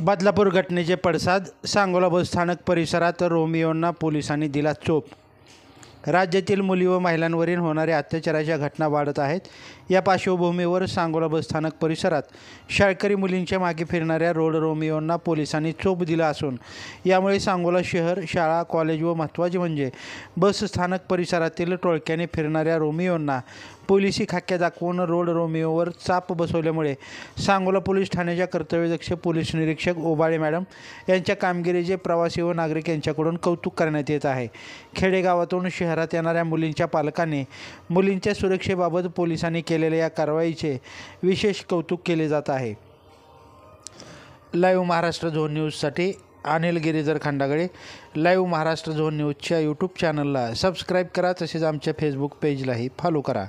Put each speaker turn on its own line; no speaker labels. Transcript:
बदलापूर घटनेचे पडसाद सांगोला बस स्थानक परिसरात रोमियोंना पोलिसांनी दिला चोप राज्यातील मुली व महिलांवरील होणाऱ्या अत्याचाराच्या घटना वाढत आहेत. या पार्श्वभूमीवर सांगोला बस स्थानक परिसरात शाळकरी मुलींच्या मागे फिरणाऱ्या रोड रोमियोंना पोलिसांनी चोप दिला असून यामुळे सांगोला शहर शाळा कॉलेज व महत्त्वाचे म्हणजे बस स्थानक परिसरातील टोळक्याने फिरणाऱ्या रोमियोंना पोलिसी खाक्या दाखवून रोड रोमिओवर चाप बसवल्यामुळे सांगोला पोलीस ठाण्याच्या कर्तव्यदक्ष पोलीस निरीक्षक ओबाळे मॅडम यांच्या कामगिरीचे प्रवासी व नागरिक यांच्याकडून कौतुक करण्यात येत आहे. खेडेगावातून शहरात येणाऱ्या मुलींच्या पालकांनी मुलींच्या सुरक्षेबाबत पोलिसांनी केलेल्या या कारवाईचे विशेष कौतुक केले जात आहे. लाईव्ह महाराष्ट्र झोन न्यूजसाठी अनिल गिरीधर खांडागळे. लाईव्ह महाराष्ट्र झोन न्यूजच्या यूट्यूब चॅनलला सबस्क्राईब करा तसेच आमच्या फेसबुक पेजलाही फॉलो करा.